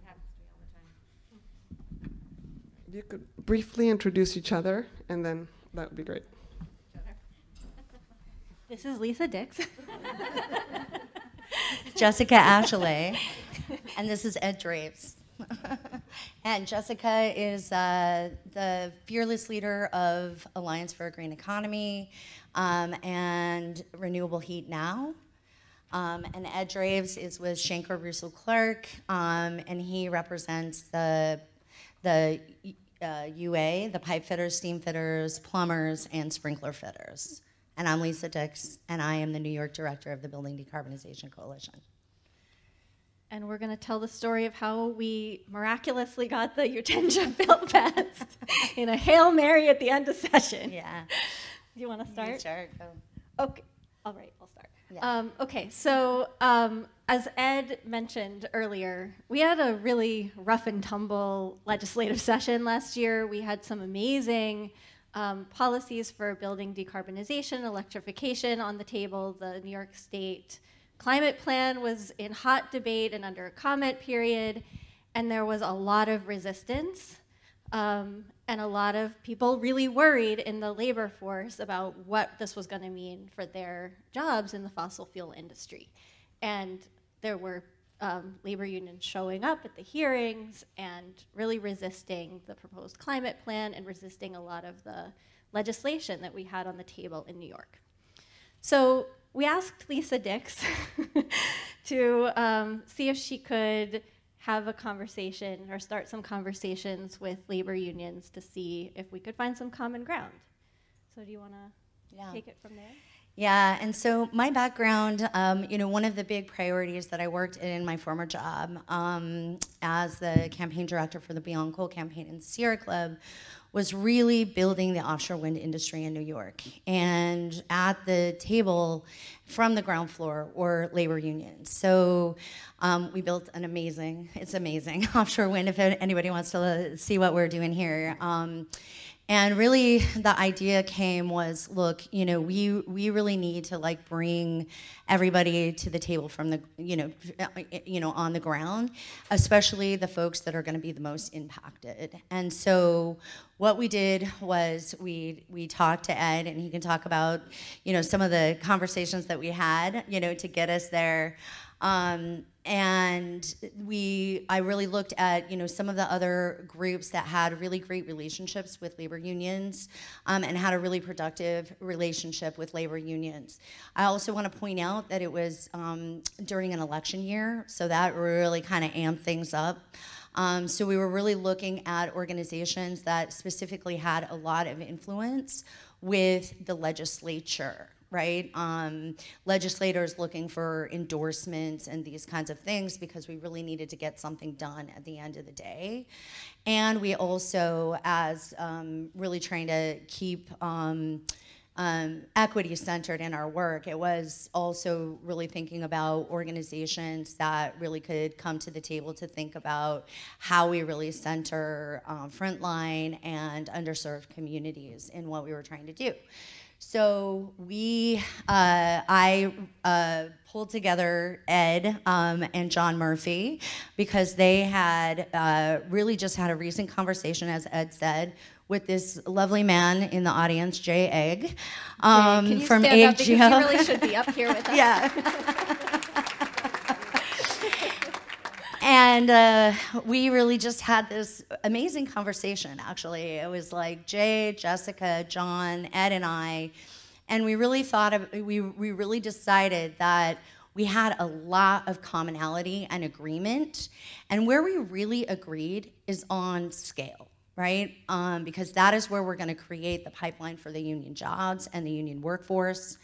If you could briefly introduce each other, and then that would be great. This is Lisa Dix. Jessica Azulay. And this is Ed Draves. and Jessica is uh, the fearless leader of Alliance for a Green Economy um, and Renewable Heat Now. Um, and Ed Draves is with Schenker Russo Clark, um, and he represents the the uh, UA, the pipe fitters, steam fitters, plumbers, and sprinkler fitters. And I'm Lisa Dix, and I am the New York director of the Building Decarbonization Coalition. And we're going to tell the story of how we miraculously got the UTENJA bill passed in a Hail Mary at the end of session. Yeah. Do you want to start? start, Okay. All right, I'll start. Yeah. Um, okay, so um, as Ed mentioned earlier, we had a really rough and tumble legislative session last year. We had some amazing um, policies for building decarbonization, electrification on the table. The New York State climate plan was in hot debate and under a comment period, and there was a lot of resistance. Um, and a lot of people really worried in the labor force about what this was going to mean for their jobs in the fossil fuel industry. And there were um, labor unions showing up at the hearings and really resisting the proposed climate plan and resisting a lot of the legislation that we had on the table in New York. So we asked Lisa Dix to um, see if she could have a conversation or start some conversations with labor unions to see if we could find some common ground. So do you want to Yeah. take it from there? Yeah, and so my background, um, you know, one of the big priorities that I worked in my former job um, as the campaign director for the Beyond Coal campaign in Sierra Club was really building the offshore wind industry in New York. And at the table from the ground floor were labor unions. So um, we built an amazing, it's amazing, offshore wind if anybody wants to see what we're doing here. And really the idea came was look you know we we really need to like bring everybody to the table from the you know you know on the ground especially the folks that are going to be the most impacted. And so what we did was we we talked to ed and he can talk about you know some of the conversations that we had you know to get us there. Um, and we i really looked at you know some of the other groups that had really great relationships with labor unions um, and had a really productive relationship with labor unions. I also want to point out that it was um, during an election year so that really kind of amped things up. Um, so we were really looking at organizations that specifically had a lot of influence with the legislature right? Um, legislators looking for endorsements and these kinds of things because we really needed to get something done at the end of the day. And we also, as um, really trying to keep um, um, equity centered in our work, it was also really thinking about organizations that really could come to the table to think about how we really center um, frontline and underserved communities in what we were trying to do. So we, uh, I uh, pulled together Ed um, and John Murphy because they had uh, really just had a recent conversation, as Ed said, with this lovely man in the audience, Jay Egg, um, Jay, can you from stand up because you really should be up here with us. yeah. and uh, we really just had this amazing conversation actually. It was like jay jessica john ed and i. And we really thought of we, we really decided that we had a lot of commonality and agreement. And where we really agreed is on scale right um, because that is where we're going to create the pipeline for the union jobs and the union workforce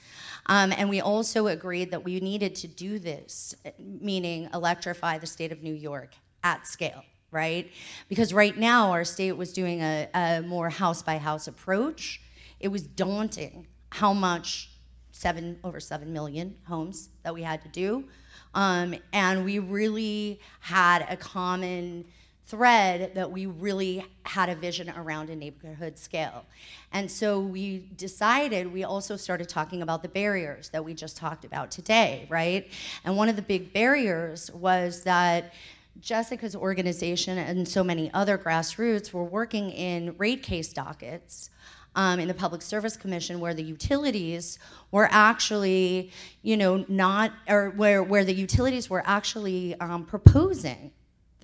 um, and we also agreed that we needed to do this, meaning electrify the state of New York at scale, right? Because right now our state was doing a, a more house by house approach. It was daunting how much seven over seven million homes that we had to do, um, and we really had a common thread that we really had a vision around a neighborhood scale. And so we decided, we also started talking about the barriers that we just talked about today, right? And one of the big barriers was that Jessica's organization and so many other grassroots were working in rate case dockets um, in the Public Service Commission where the utilities were actually, you know, not, or where, where the utilities were actually um, proposing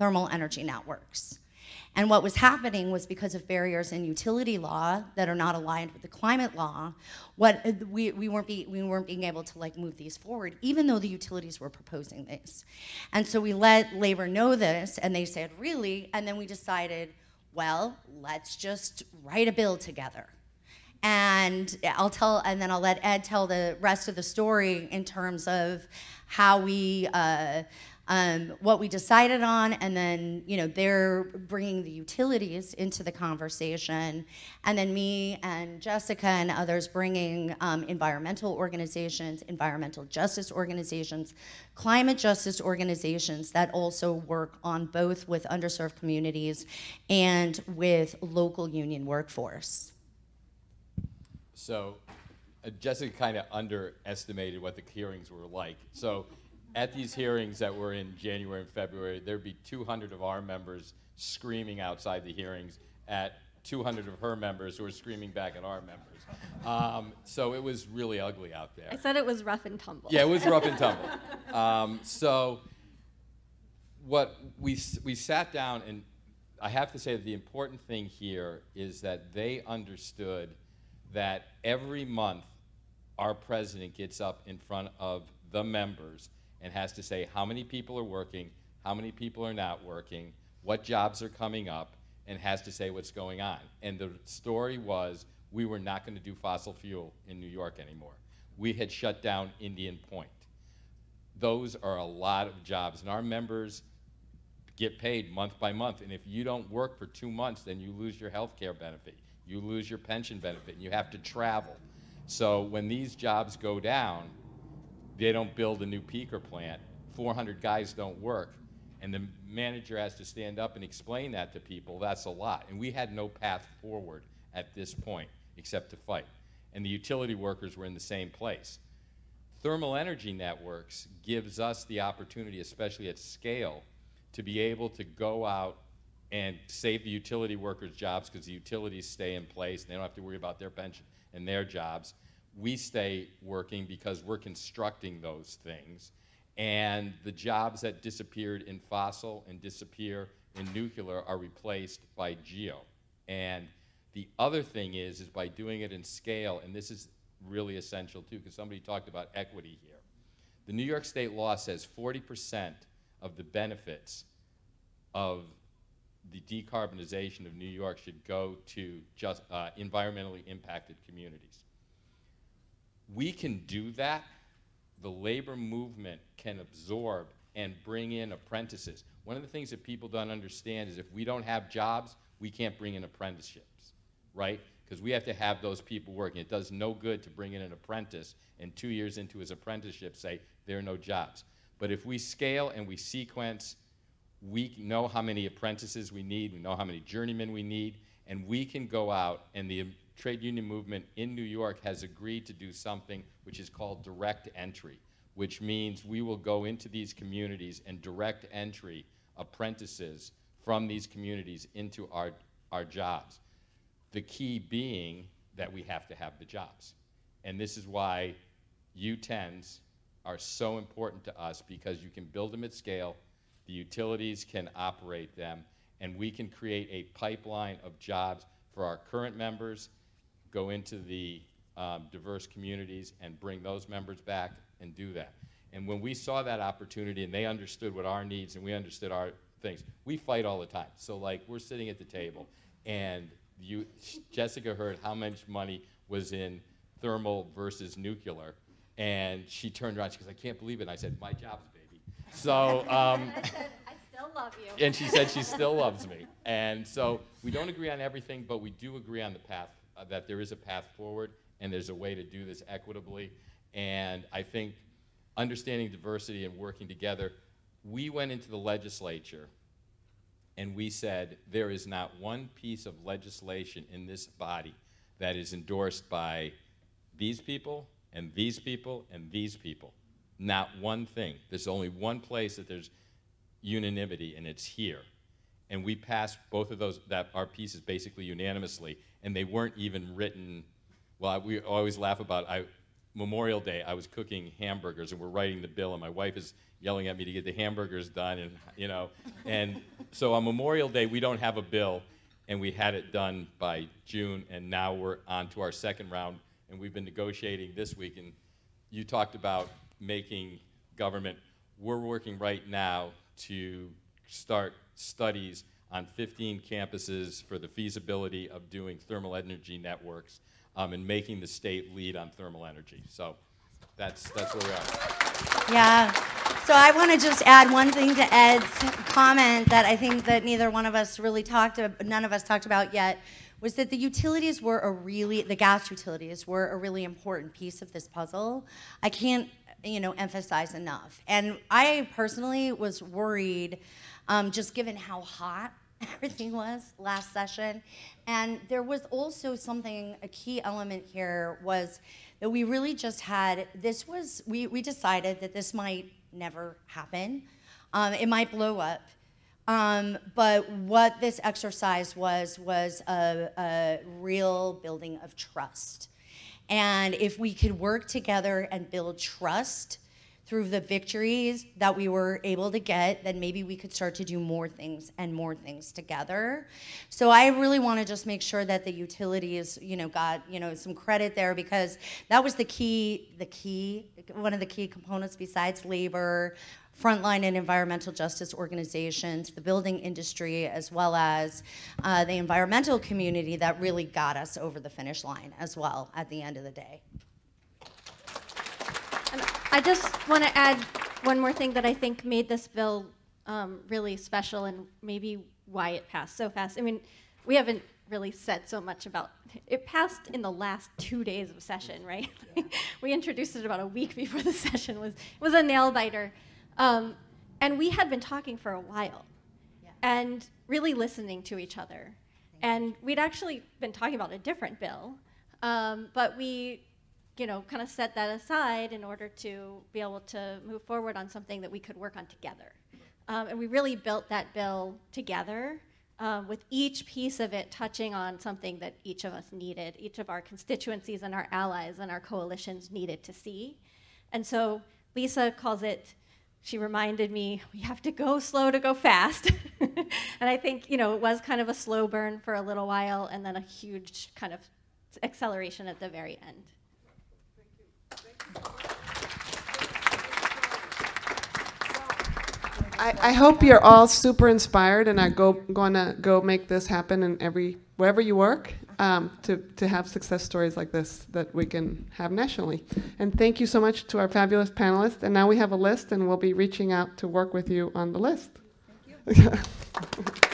thermal energy networks. And what was happening was because of barriers in utility law that are not aligned with the climate law, what we, we, weren't be, we weren't being able to like move these forward, even though the utilities were proposing this. And so we let labor know this, and they said, really? And then we decided, well, let's just write a bill together. And I'll tell, and then I'll let Ed tell the rest of the story in terms of how we uh, um, what we decided on, and then you know they're bringing the utilities into the conversation, and then me and Jessica and others bringing um, environmental organizations, environmental justice organizations, climate justice organizations that also work on both with underserved communities and with local union workforce. So uh, Jessica kind of underestimated what the hearings were like. So at these hearings that were in January and February, there'd be 200 of our members screaming outside the hearings at 200 of her members who were screaming back at our members. Um, so it was really ugly out there. I said it was rough and tumble. Yeah, it was rough and tumble. Um, so what we, we sat down, and I have to say that the important thing here is that they understood that every month our president gets up in front of the members and has to say how many people are working, how many people are not working, what jobs are coming up, and has to say what's going on. And the story was we were not going to do fossil fuel in New York anymore. We had shut down Indian Point. Those are a lot of jobs, and our members get paid month by month. And if you don't work for two months, then you lose your health care benefit, you lose your pension benefit, and you have to travel. So when these jobs go down, they don't build a new peaker plant, 400 guys don't work, and the manager has to stand up and explain that to people, that's a lot. And we had no path forward at this point except to fight. And the utility workers were in the same place. Thermal energy networks gives us the opportunity, especially at scale, to be able to go out and save the utility workers' jobs because the utilities stay in place and they don't have to worry about their pension and their jobs we stay working because we're constructing those things. And the jobs that disappeared in fossil and disappear in nuclear are replaced by geo. And the other thing is, is by doing it in scale, and this is really essential too, because somebody talked about equity here. The New York State law says 40% of the benefits of the decarbonization of New York should go to just uh, environmentally impacted communities we can do that. The labor movement can absorb and bring in apprentices. One of the things that people don't understand is if we don't have jobs, we can't bring in apprenticeships, right? Because we have to have those people working. It does no good to bring in an apprentice and two years into his apprenticeship say there are no jobs. But if we scale and we sequence, we know how many apprentices we need, we know how many journeymen we need, and we can go out and the trade union movement in New York has agreed to do something which is called direct entry, which means we will go into these communities and direct entry apprentices from these communities into our, our jobs. The key being that we have to have the jobs. And this is why UTENs are so important to us because you can build them at scale, the utilities can operate them, and we can create a pipeline of jobs for our current members go into the um, diverse communities and bring those members back and do that. And when we saw that opportunity and they understood what our needs and we understood our things, we fight all the time. So like we're sitting at the table and you, Jessica heard how much money was in thermal versus nuclear. And she turned around, she goes, I can't believe it. And I said, my job's baby. So, um, I said, I still love you. and she said she still loves me. And so we don't agree on everything, but we do agree on the path Uh, that there is a path forward and there's a way to do this equitably. And I think understanding diversity and working together, we went into the legislature and we said there is not one piece of legislation in this body that is endorsed by these people and these people and these people. Not one thing. There's only one place that there's unanimity, and it's here. And we passed both of those, that our pieces basically unanimously and they weren't even written. Well, we always laugh about I, Memorial Day. I was cooking hamburgers, and we're writing the bill, and my wife is yelling at me to get the hamburgers done, and you know, and so on Memorial Day we don't have a bill, and we had it done by June, and now we're on to our second round, and we've been negotiating this week, and you talked about making government. We're working right now to start studies on 15 campuses for the feasibility of doing thermal energy networks um, and making the state lead on thermal energy. So that's, that's where we are. Yeah. So I want to just add one thing to Ed's comment that I think that neither one of us really talked about, none of us talked about yet, was that the utilities were a really, the gas utilities were a really important piece of this puzzle. I can't, you know, emphasize enough. And I personally was worried, um, just given how hot everything was last session. And there was also something, a key element here was that we really just had, this was, we, we decided that this might never happen. Um, it might blow up. Um, but what this exercise was, was a, a real building of trust. And if we could work together and build trust, through the victories that we were able to get, then maybe we could start to do more things and more things together. So I really want to just make sure that the utilities, you know, got you know some credit there because that was the key, the key, one of the key components besides labor, frontline and environmental justice organizations, the building industry, as well as uh, the environmental community that really got us over the finish line as well at the end of the day. I just want to add one more thing that I think made this bill um, really special and maybe why it passed so fast. I mean, we haven't really said so much about it passed in the last two days of session, right? Yeah. we introduced it about a week before the session was it was a nail biter, um, and we had been talking for a while, yeah. and really listening to each other, and we'd actually been talking about a different bill, um, but we you know, kind of set that aside in order to be able to move forward on something that we could work on together. Um, and we really built that bill together um, with each piece of it touching on something that each of us needed, each of our constituencies and our allies and our coalitions needed to see. And so Lisa calls it, she reminded me, we have to go slow to go fast. and I think, you know, it was kind of a slow burn for a little while and then a huge kind of acceleration at the very end. I, I hope you're all super inspired and are go, gonna go make this happen in every wherever you work um, to, to have success stories like this that we can have nationally. And thank you so much to our fabulous panelists. And now we have a list and we'll be reaching out to work with you on the list. Thank you.